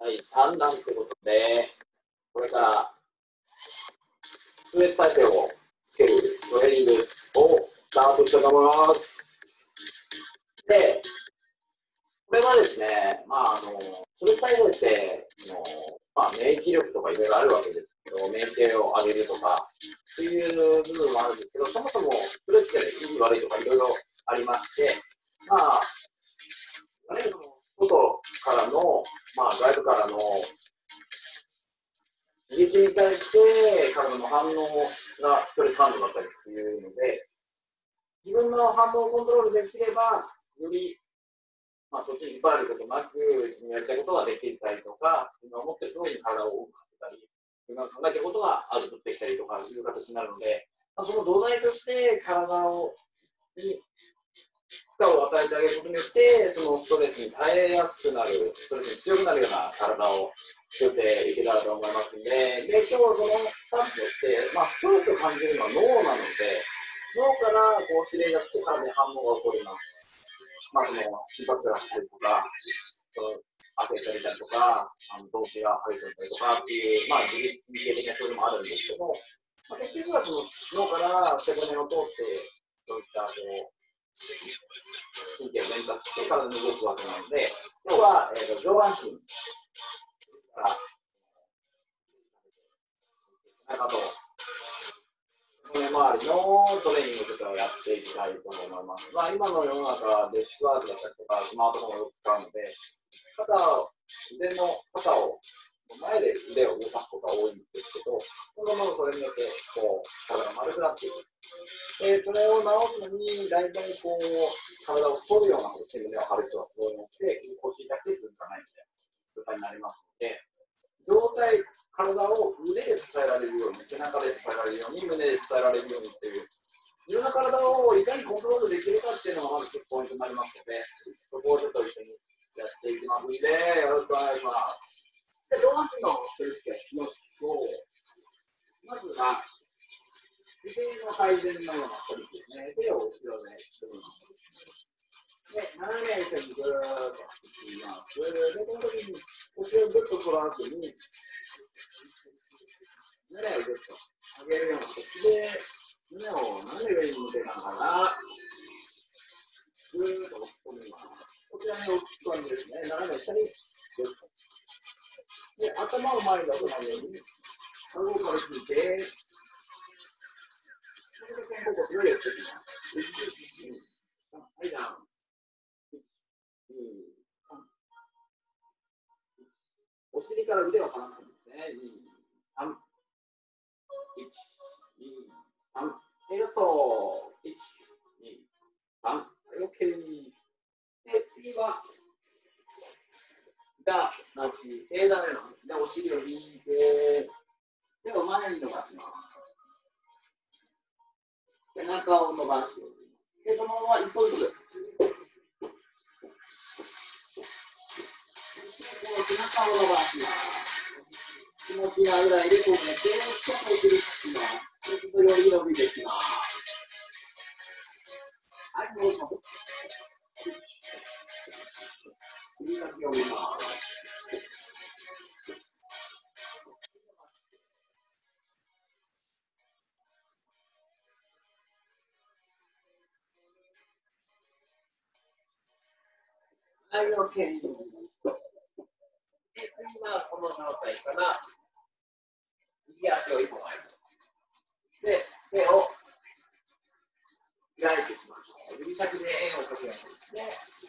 第3弾ということで、これからストレス体勢をつけるトレーニングをスタートしたいと思います。で、これはですね、まあ、あの、ストレス体勢って、のまあ、免疫力とかいろいろあるわけですけど、免疫を上げるとか、そういう部分もあるんですけど、そもそもストレスっていい悪いとかいろいろありまして、まあ、外からの、まあ、外部からの刺激に対して体の反応がストレス反応だったりっていうので、自分の反応をコントロールできれば、より、まあ、そっちに引っ張られることなく、自分のやりたいことができたりとか、自分が思ってる通りに体を動かせたり、自分が考えてることがアウトプットできたりとかいう形になるので、まあ、その土台として体をに荷を与えてあげることによって、そのストレスに耐えやすくなる、ストレスに強くなるような体を作っていけたらと思いますので、で、今日その2つとして、まあ、ストレスを感じるのは脳なので、脳からこう指令が来て体に反応が起こります。まあ、その心拍が走るとか、その汗が出たりとか、あの動悸が入ったりとかっていう、まあ、自律的なそういうのもあるんですけど、まあ、結局はその脳から背骨を通って、そういったこう神経を連達して体に動くわけなので、今日は、えーと、上半身から背中と骨周りのトレーニングとかをやっていきたいと思います。まあ、今の世の中、デスクワークだったりとか、スマートフォンをよく使うので、肩を、腕の肩を前で腕を動かすことが多いんですけど、そのままそれによって、こう、体が丸くなっていく。えー、それを直すのに、大体こう、体を反るようなこと胸を張る人がそうになって、腰だけ続かないみたいな状態になりますので、状態、体を腕で支えられるように、背中で支えられるように、胸で支えられるようにっていう、いろんな体をいかにコントロールできるかっていうのがまずポイントになりますので、そこをちょっと一緒にやっていきますので、よろしくお願いします。で、上半身のストレッチのと、まずは、姿勢の改善のようなトリックですね。手を後ろで組みます。で、斜め後ろにぐーっと引きます。で、この時に腰をぐっと反らずに、胸をぐっと上げるような形で、胸を斜め上に向けながら、ぐーっと押し込みます。こちらに押し込んでですね、斜め下にぐっとで、頭を前に出さないように、顎から引い。て、ここ、ここ、やってい。きます。はい、ダウン。お尻から腕を離すんですね。2、3。1、2、3。え、よそ。1、2、3。はい、OK。で、次は、が、なし、正座のようで、お尻を引いて、手を前に伸ばします。背中を伸ばしてで、そのまま一歩ずつ。背中を伸ばします。気持ちがぐらいでこうね、手をちょっとお尻つきます。それを伸びていきます。はい、戻します。首先を見ます。で、次はこの状態から、右足を一本前に。で、手を開いていきましょう。指先で円を描くようにですね、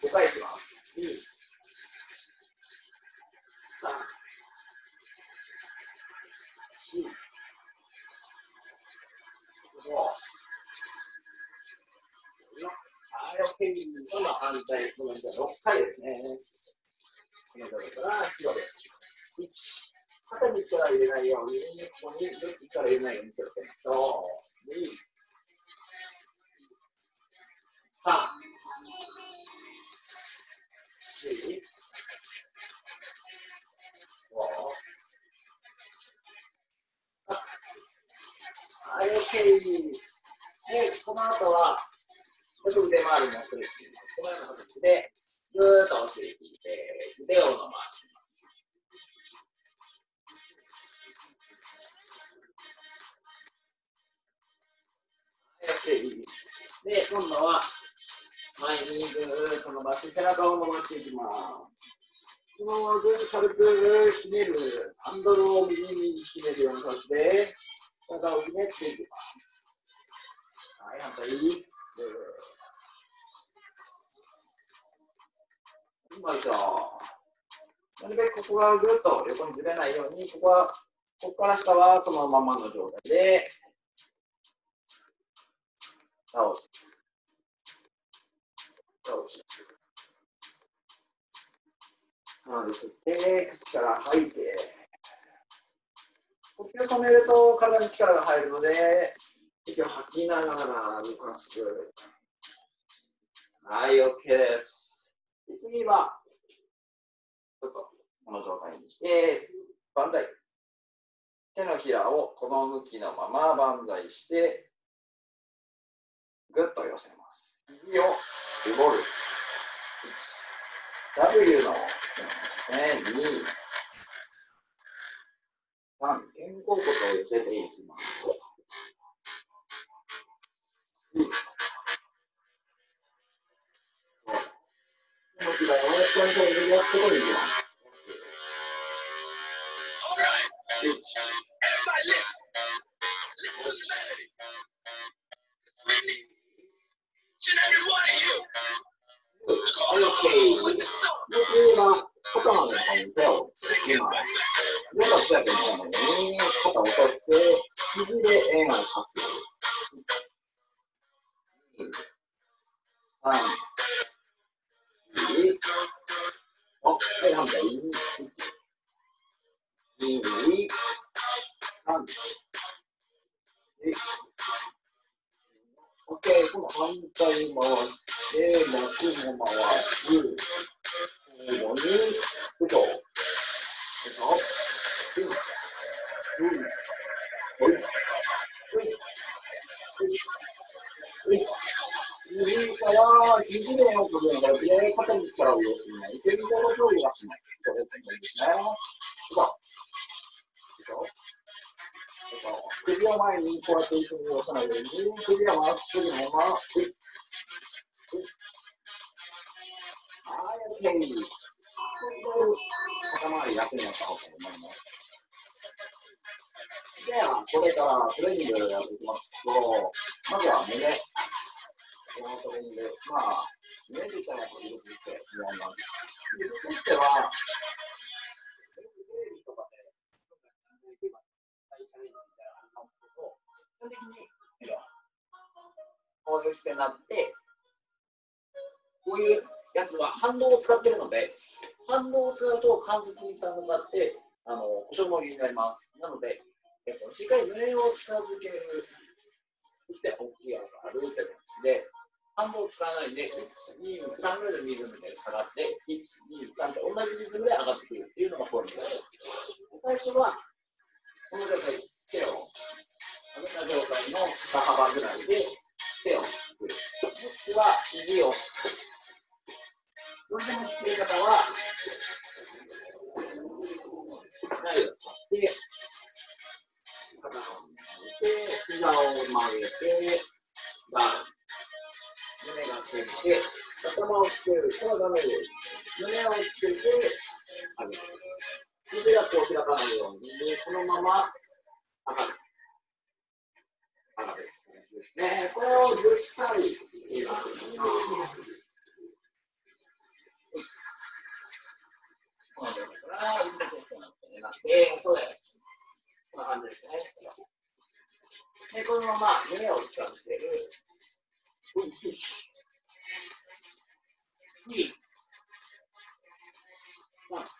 5回いきます。2、3、4、5、はい、OK。今度は反対、この6回ですね。この状態から広げ。1、肩に力入れないように、ここに力入れないように気をつけましょう。2、3、の後は、よく腕周りもするっていう、このような形で、ぐーっとお尻引いて、腕を伸ばします。はいで、今度は前にぐーっと伸ばしてからどう戻していきます。このぐー軽くひねる、ハンドルを右にひねるような感じで、体をひねっていく。なるべくここがぐっと横にずれないように、ここは、ここから下はそのままの状態で、倒す。倒す。鼻で吸って、口から吐いて、呼吸を止めると体に力が入るので、息を吐きながら動かす。はい、OK です。次は、ちょっとこの状態にして、万歳。手のひらをこの向きのまま万歳して、ぐっと寄せます。右を絞る。W の、ね、2、3、肩甲骨を寄せていきます。やってこいよ。ポイントを入れるところに行きます。首を前にこうやって一緒に押さない。ように、首はまっすぐのまま、はい、OK。肩周り楽になった方がい。い。と思い。ます。では、これからトレーニングをやってい。きますと、まずは胸。このトレーニング、まあ、胸自体はこれでって不安なんです。で、続い。ては、基本的にこういう視点になって、こういうやつは反動を使ってるので、反動を使うと関節に負担がかって、あの故障の理由になります。なので、えっと、しっかり胸を近づける、そして大きい上がるって感じで、反動を使わないで、1、2、3ぐらいのリズムで下がって、1、2、3と同じリズムで上がってくるっていうのがポイントです。最初は、この状態、手をこんな状態の肩幅ぐらいで手を作る。もしくは肘を。どうしても作り方は、左を取って、肩を曲げて、膝を曲げて、胸がついて、頭をつけるとダメです。胸をつけて、上げる。肘がこう開かないように、このまま上がる。ね、これを10回言います。この状態から、なって、そうです。こんな感じですね。で、このまま胸を使ってる。2、3、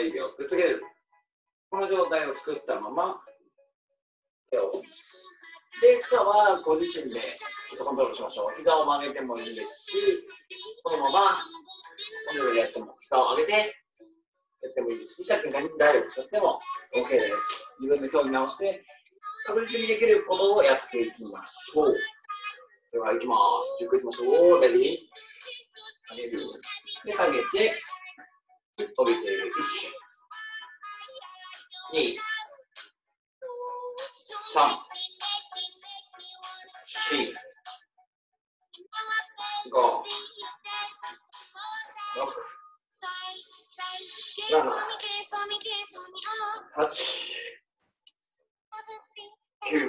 親指をくっつける。この状態を作ったまま、手を。で、負はご自身でコントロールしましょう。膝を曲げてもいいですし、このまま、このようにやっても、膝を上げて、やってもいいですし、さっ何ダイレクトしっても OK です。自分で興味直して、確実にできることをやっていきましょう。では、行きます。ゆっくりいきましょう。レディー。上げる。で、下げて、伸びている1 2 3 4 5 6 7 8 9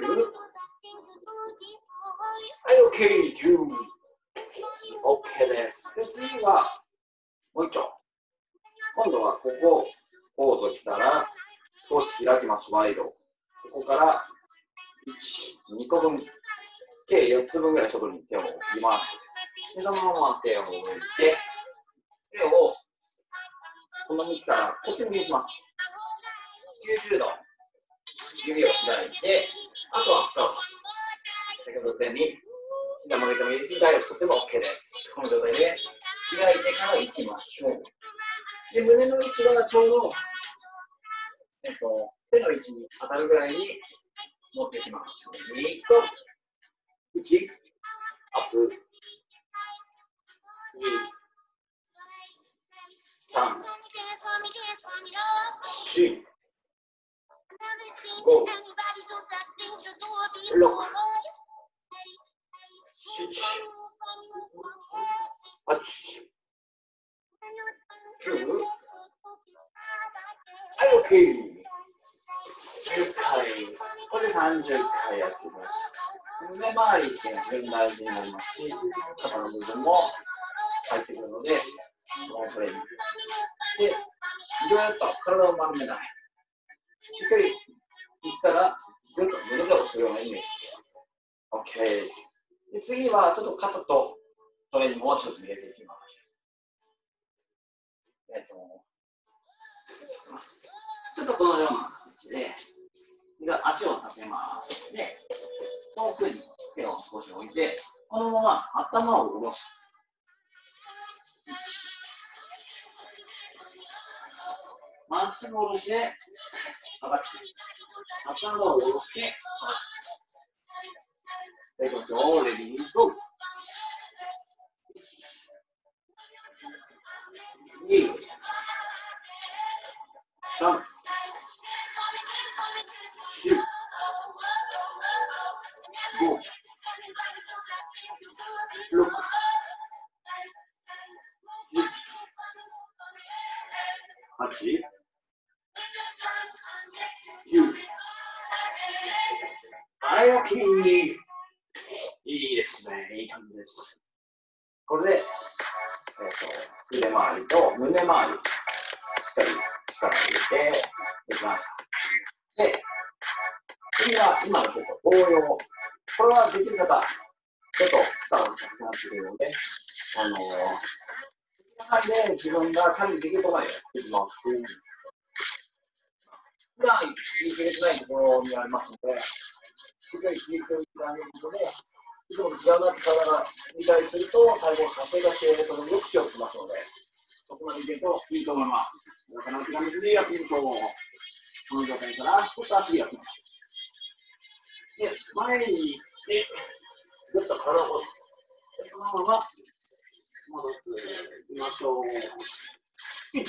はい、OK、10。OK です。で、次は、もう一丁。今度はここ、コード来たら、少し開きます、ワイド。ここから、1、2個分、計4つ分ぐらい外に手を置きます。で、そのまま手を置いて、手を、この向きからこっち向きにします。90度、指を開いて、あとはそう。先ほど言ったように、膝曲げてもいいですし、台を取っても OK です。この状態で開いてから行きましょう。で、胸の位置はちょうど、えっと、手の位置に当たるぐらいに持ってきます。右と、1、アップ、2、3、4、5、6、7、8、9、はい、OK。10回。これで30回やってます。胸周りってい。うのは非常に大事になりますし、肩の部分も入ってくるので、このトレーニング。で、ぐーっと体を丸めない。しっかりい。ったら、ぐっと胸で押すようなイメージ。OK。で次は、ちょっと肩とトレーニングをちょっと入れてい。きます。えっと、ちょっとこのような感じで、足を立てます。で、遠くに手を少し置いて、このまま頭を下ろす。まっすぐ下ろして、上がって。頭を下ろして、上がって。はい、きましょう。レディーゴー。力を入れてできました。で、次は今のちょっと応用。これはできる方、ちょっと力が高くなってくるので、あのー、できで自分が管理できるところまでやっていきます。普段行けれてないところにありますので、しっかり刺激をいただけることで、いつも違うなって体が理解すると、細胞活性化して、その抑止をしますので、そこまでいけるといいと思います。だから、手紙でやってみましょう。この状態から少し足でやってましょう。で、前に行って、ぐっと体を押す。でそのまま戻っていきましょう。1。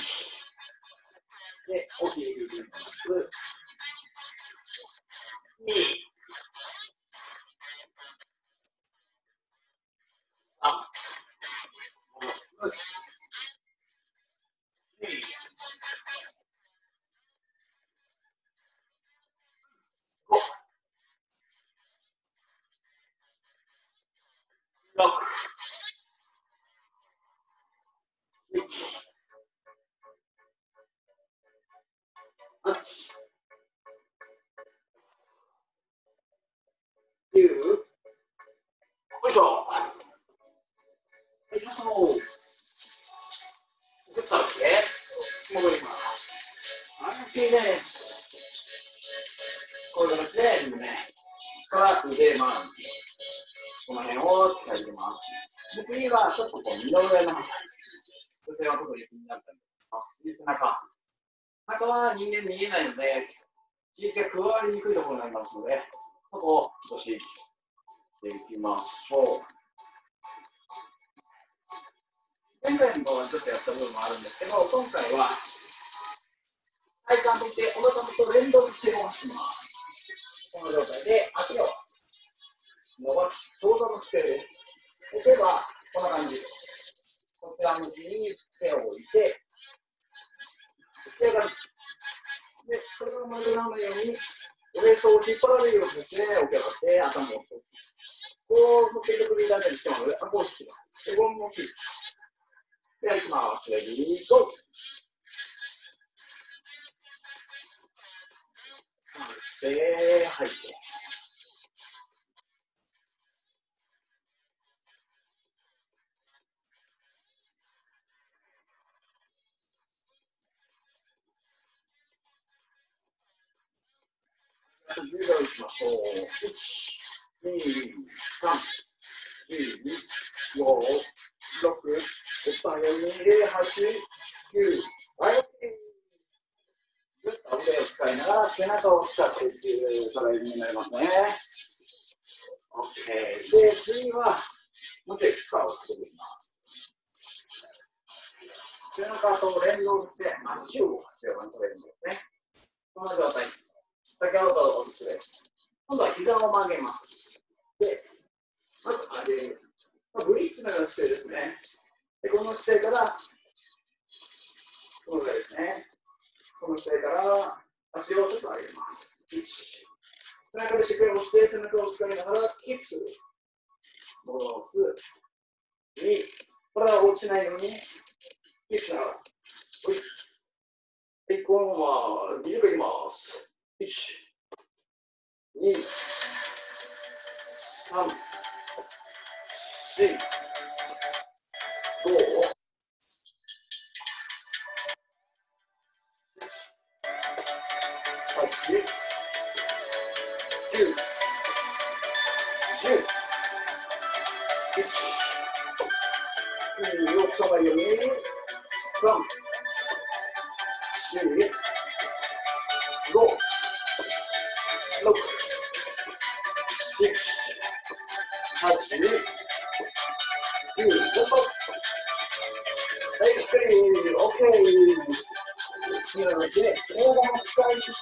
で、お尻に行きます。2。ークで、まあ、この辺をしっかり入れます。で、次は、ちょっとこう、二の上の話。女性は特に気になったりします。中。中は人間見えないので、刺激が加わりにくいところになりますので、そこを少ししていきましょう。前回の動画でちょっとやった部分もあるんですけど、今回は、体幹としてお腹と連動して動します。この状態で、足を伸ばす、動作の姿勢です。例えば、こんな感じ。こちら向きに手を置いて、手が、で、これが丸なのように、ウエストを引っ張られるようにですね、受けばって、頭を落とす。こう、持っていくときだけにしても、こう引きます。で、ゴムも切る。で、はい、きます。レディーゴー。え、吐い。秒い。きましょう。1、2、3、4、5、6、7、8、9、はい。腕を使いながら背中を使ってっていうドライビングになりますね。OK。で、次は、無敵使を作っます。背中と連動して足を動かすようなトレーニングですね。この状態。先ほどおすす。今度は膝を曲げます。で、まず上げる。ブリッジのような姿勢ですね。で、この姿勢から、このぐらいですね。この下から足をちょっと上げます。背中でしっかり押して、背中を使い。ながらキープする。戻す。2、体が落ちない。ようにキープしながら。はい。このまま20回い。きます。1、2、3、4、5、10、よくそ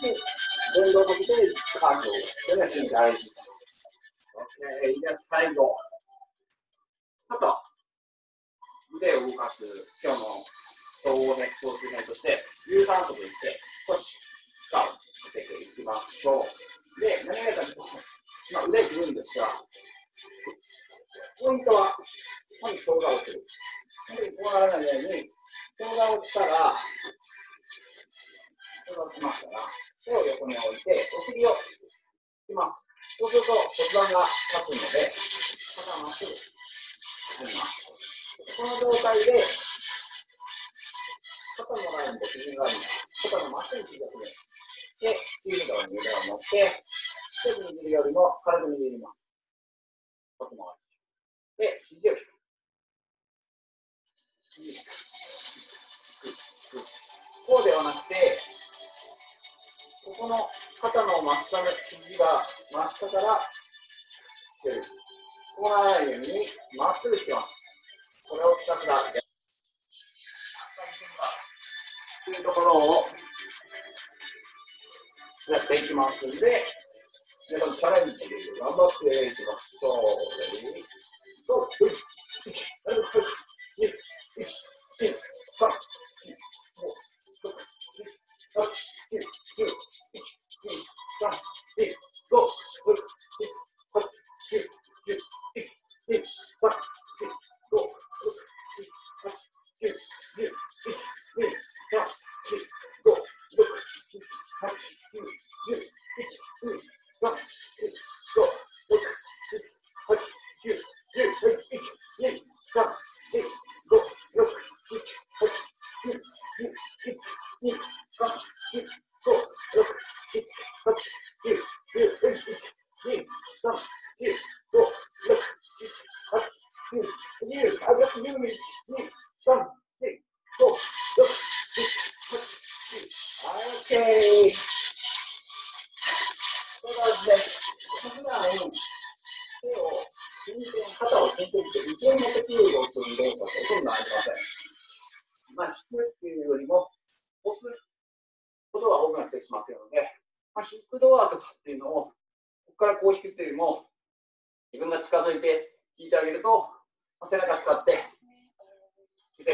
you.。ろかけて、カードをしてね、新大事。えー、最後、ちょっと腕を動かす、今日の総合熱中編として、有酸素といって、少し負荷をかけていきましょう。で、何がいいかというと、まあ、腕を振るんですが、ポイントは、まず動画をする。本当にこうならないように、動画をしたら、動画をしましたら、手を横に置いて、お尻を引きます。そうすると骨盤が立つので、肩まっすぐ進みます。この状態で、肩のラインと肘があります。肩のまっすぐ肘がくれる。で、9度に腕を持って、手で握るよりも軽く握ります。骨回り。で、肘を引く。こうではなくて、ここの肩の真下の次は真下から来てる。ここならなにまっすぐ来てます。これをひたすらやす。というところをやっていきますんで、皆さんチャレンジ頑張っていきます。そう、レディー、そう、1、2、3、4、5、6、7、8、9、10。Go.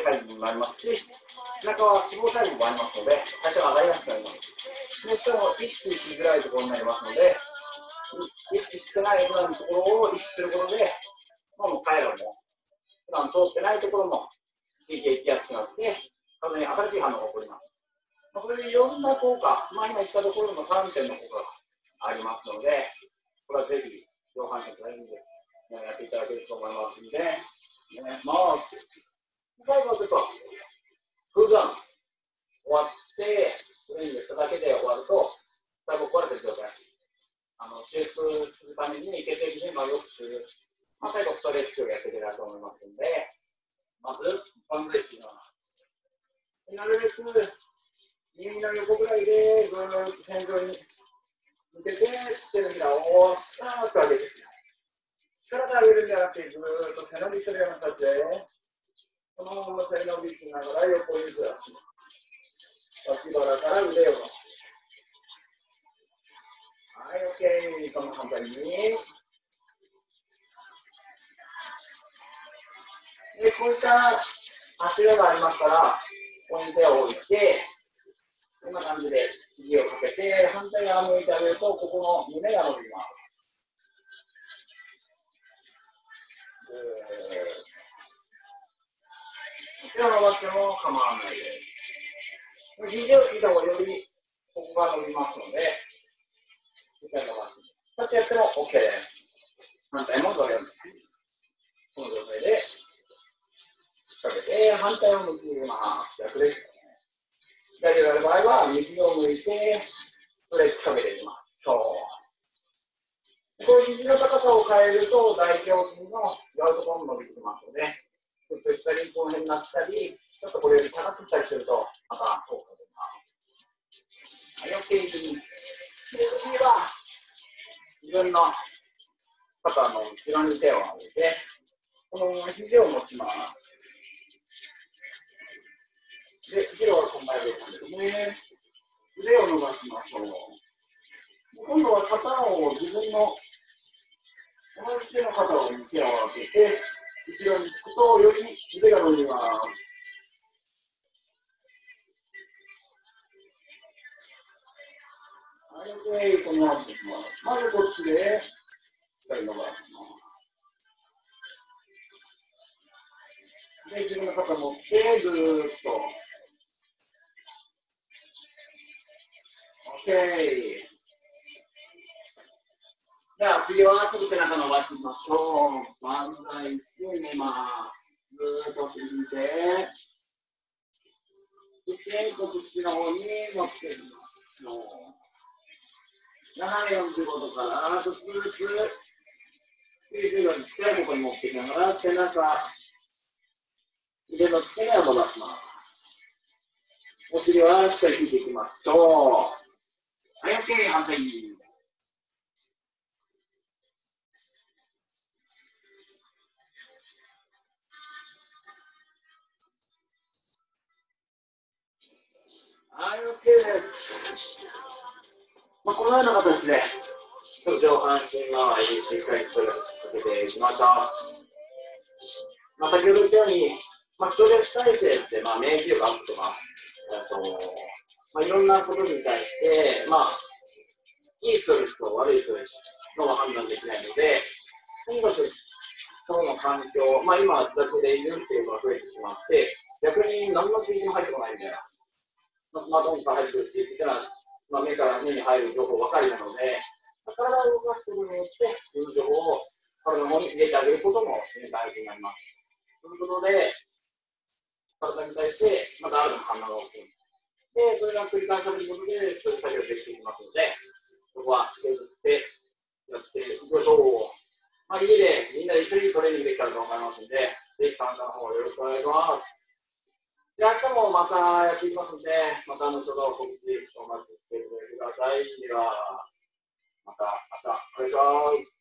世界にもなりますし、背中は脂肪細胞もありますので、代謝が上がりやすくなります。どうしても意識しづらいところになりますので、意識してない普段のところを意識することで、まあ、もう彼らも普段通ってないところもいていきやすくなって、体に新しい反応が起こります。まあ、これでいろんな効果、まあ、今言ったところの3点の効果がありますので、これはぜひ上半身トレーニングやっていただけると思いますので、ね、まあ、最後はちょっと、フードダウン終わって、トレーニングしただけで終わると、細胞壊れてる状態。あの修復するために血液循環を良くする、まあ、最後ストレッチをやっていけたらと思いますので、まず、バンドレッシュの。なるべく耳の横ぐらいで、ぐーっと天井に向けて、手のひらをスターッと上げて力で上げるんじゃなくて、ずーっと背伸びするような形で、このまま背伸びしながら横にずらします。脇腹から腕を伸ばす。はい、OK。その反対に。で、こういった柱がありますから、ここに手を置いて、こんな感じで肘をかけて、反対側向いてあげると、ここの胸が伸びます。手を伸ばしても構わないです。肘をついた方がよりここが伸びますので、一回伸ばす。こうやってやっても OK です。反対も同様に。この状態で、かけて、反対を向きます。逆です。左がある場合は、右を向いて、ストレッチかけていきましょう。こういう肘の高さを変えると、大胸筋のやるところも伸びてきますので、ちょっとしたり、この辺になったり、ちょっとこれより高くしたりすると、また効果が出ます。はい、OK。で、次は、自分の肩の後ろに手を上げて、この肘を持ちます。で、後ろはこんなでなんですね。腕を伸ばしましょう。今度は肩を自分の同じ手の肩を手を当てて、後ろにつくと、より腕が伸びます。はい、OK、このままできます。まずこっちで、しっかり伸ばします。で、自分の肩持って、ぐーっと。OK。じゃあ次はちょっと背中伸ばしましょう。万歳して寝ます。ぐーっと引いて、そしてこっちの方に持ってみましょう。斜め45度からずつずつ90度にしてここに持ってきながら背中、腕の付け根を伸ばします。お尻はしっかり引いていきましょう。はい、OK、反対。はい、OK です。まあ、このような形で、上半身周り、しっかりとかけていきましょう。まあ、先ほど言ったように、まあ、ストレス耐性って、まあ、免疫力アップとか、あとまあ、いろんなことに対して、まあ、いいストレスと悪いストレスの判断できないので、とにかく、その環境、まあ、今、自宅でいるっていうのが増えてしまって、逆に何の刺激も入ってこないみたいな、スマートフォンから入ってくる刺激っていうのは、まあ、目から目に入る情報ばかりなので、体を動かすことによって、その情報を体の方に入れてあげることも大事になります。ということで、体に対してまた新たな反応が起きる。で、それが繰り返されることで、そういう作業ができていきますので、ここは削ってやっていきましょう。まあ、家でみんなで一緒にトレーニングできたらと思いますので、ぜひ参加の方よろしくお願いします。で、明日もまたやっていきますので、また後ほど告知お待ちしてください。では、また明日お願いします。